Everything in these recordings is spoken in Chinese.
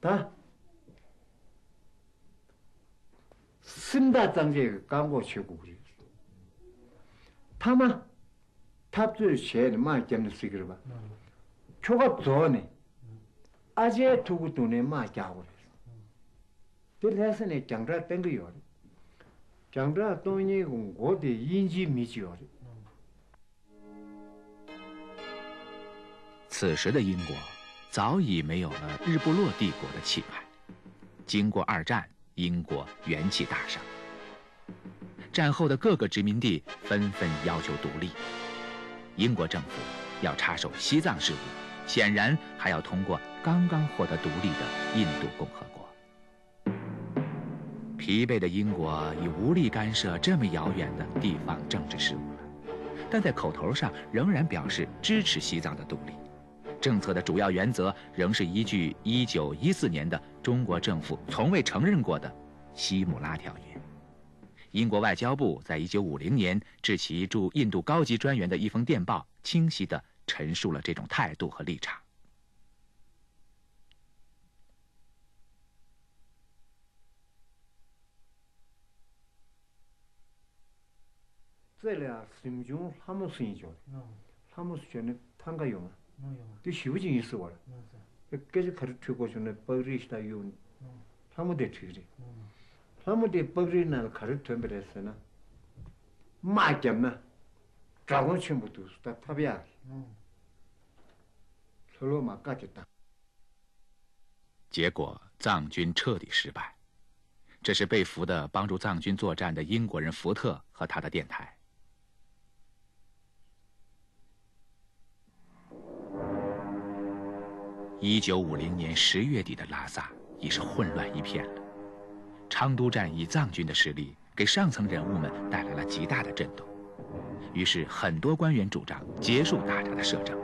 다 심다 장제 광고 치고 그래. 타마 탑들 쉐는 마 겸는 시그르 봐. 초가 좋네. 아제 두고 돈에 마 자고 그래. 들해서네 장라 땡겨요. 장라 돈이 고데 인지 미지요. 此时的英国 早已没有了日不落帝国的气派。经过二战，英国元气大伤。战后的各个殖民地纷纷要求独立，英国政府要插手西藏事务，显然还要通过刚刚获得独立的印度共和国。疲惫的英国已无力干涉这么遥远的地方政治事务了，但在口头上仍然表示支持西藏的独立。政策的主要原则仍是依据1914年的中国政府从未承认过的《西姆拉条约》。英国外交部在1950年致其驻印度高级专员的一封电报，清晰地陈述了这种态度和立场。这俩心中他们是一 家的，他们是觉得他个用啊。 그 쉬우지 있어 와. 그게 가르쳐 고서는 버리시다 요. 사무대 틀이. 사무대 버리나 가르쳐 버렸으나 마점나. 자원 친구도 다 탑이야. 서로 막까지다. 结果藏军彻底失败，这是被俘的帮助藏军作战的英国人福特和他的电台。 一九五零年十月底的拉萨已是混乱一片了。昌都站以藏军的实力，给上层人物们带来了极大的震动。于是，很多官员主张结束打仗的摄政。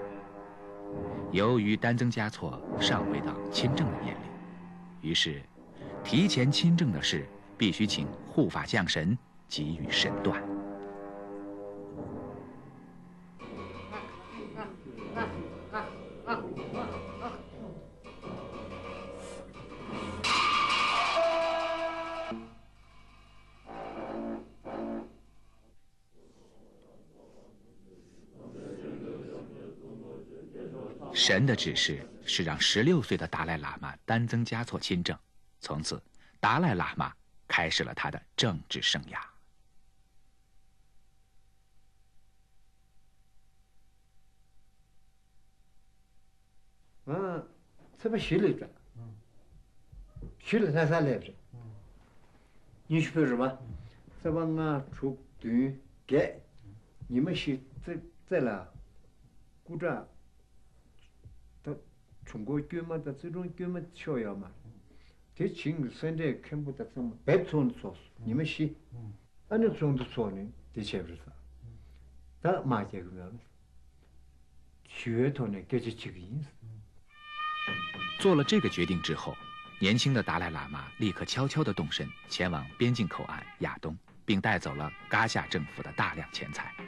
由于丹增嘉措尚未到亲政的年龄，于是，提前亲政的事必须请护法降神给予审断。神的指示是让十六岁的达赖喇嘛丹增加措亲政，从此达赖喇嘛开始了他的政治生涯。嗯，这不学了着，学了才才来着。你说什么？这帮啊出对给，你们是在在了，鼓掌。중국 교만다 저런 교만 쳐야만 대칭 선제 캠보다 좀 배촌 소스 님의 시 어느 정도 소는 대체버서 다 맞게 그러면 做了这个决定之后，年轻的达赖喇嘛立刻悄悄地动身，前往边境口岸亚东，并带走了噶夏政府的大量钱财。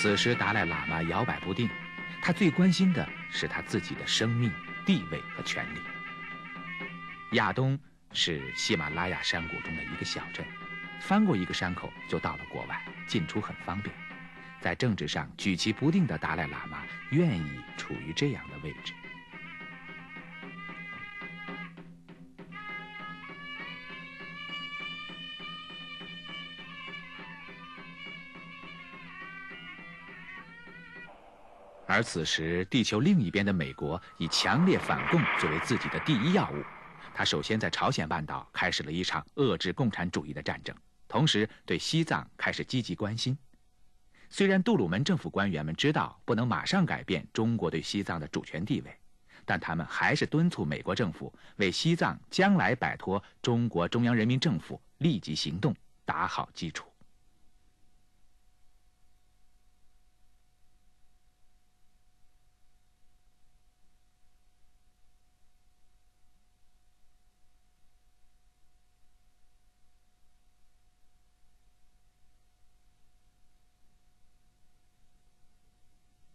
此时，达赖喇嘛摇摆不定，他最关心的是他自己的生命、地位和权利。亚东是喜马拉雅山谷中的一个小镇，翻过一个山口就到了国外，进出很方便。在政治上举棋不定的达赖喇嘛愿意处于这样的位置。而此时，地球另一边的美国以强烈反共作为自己的第一要务。他首先在朝鲜半岛开始了一场遏制共产主义的战争，同时对西藏开始积极关心。虽然杜鲁门政府官员们知道不能马上改变中国对西藏的主权地位，但他们还是敦促美国政府为西藏将来摆脱中国中央人民政府立即行动打好基础。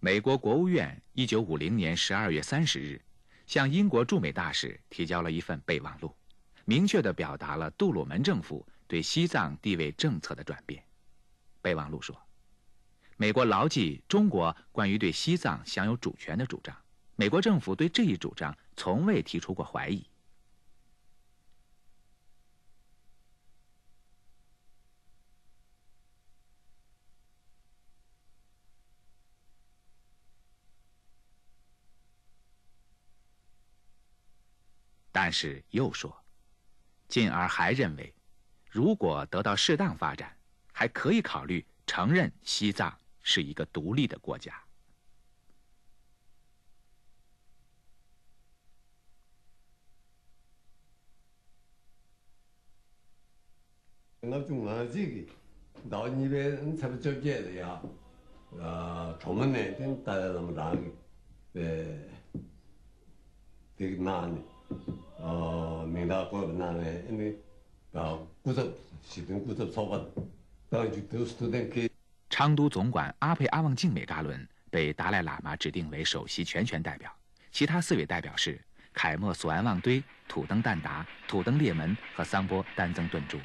美国国务院一九五零年十二月三十日，向英国驻美大使提交了一份备忘录，明确地表达了杜鲁门政府对西藏地位政策的转变。备忘录说：“美国牢记中国关于对西藏享有主权的主张，美国政府对这一主张从未提出过怀疑。”但是又说，进而还认为，如果得到适当发展，还可以考虑承认西藏是一个独立的国家。我中央这个到那边才不交接的呀，呃，出门呢，等待了那么长，呃，这个难的。呃，明大过不难嘞，因为啊，古镇系统古镇草法，当就都是都能给。昌都总管阿佩阿旺净美嘎伦被达赖喇嘛指定为首席全权代表，其他四位代表是凯莫索安旺堆、土登旦达、土登列门和桑波丹增顿珠。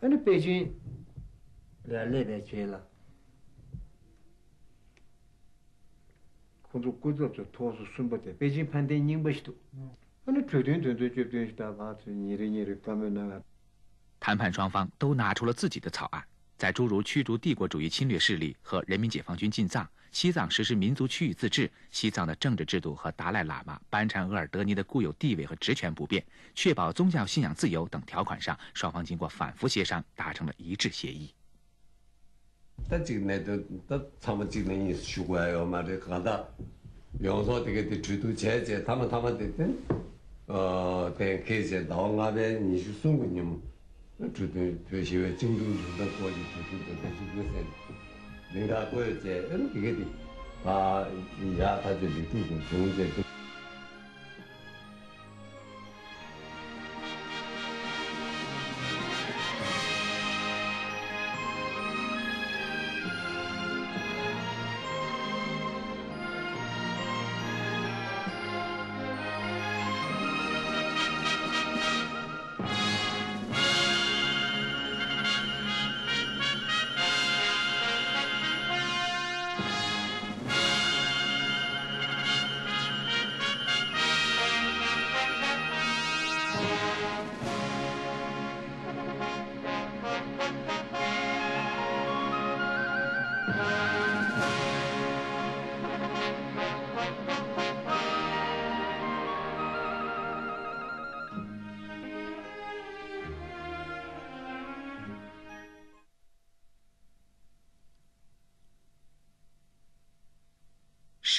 那你北京来来来去了，工作工作就多是顺不得，北京判定人不许多，那你决定决定决定是打把子，你的你的干么那个？谈判双方都拿出了自己的草案，在诸如驱逐帝国主义侵略势力和人民解放军进藏。西藏实施民族区域自治，西藏的政治制度和达赖喇嘛班禅额尔德尼的固有地位和职权不变，确保宗教信仰自由等条款上，双方经过反复协商，达成了一致协议。 주도 표시에 증도 준다 거기 주도 표시도 센 내가 거였제 이렇게 아 이야 다들 리투 좀 좋은 제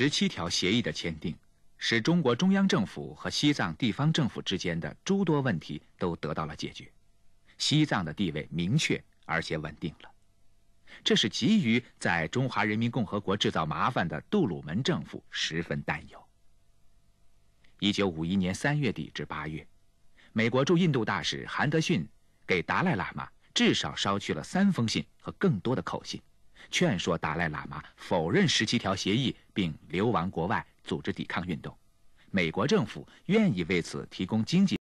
十七条协议的签订，使中国中央政府和西藏地方政府之间的诸多问题都得到了解决，西藏的地位明确而且稳定了。这是急于在中华人民共和国制造麻烦的杜鲁门政府十分担忧。一九五一年三月底至八月，美国驻印度大使韩德逊给达赖喇嘛至少捎去了三封信和更多的口信。劝说达赖喇嘛否认十七条协议，并流亡国外组织抵抗运动。美国政府愿意为此提供经济。